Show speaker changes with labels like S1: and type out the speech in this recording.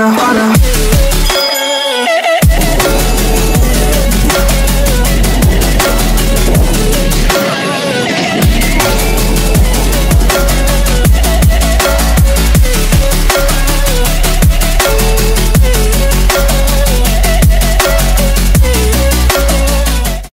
S1: harder, harder.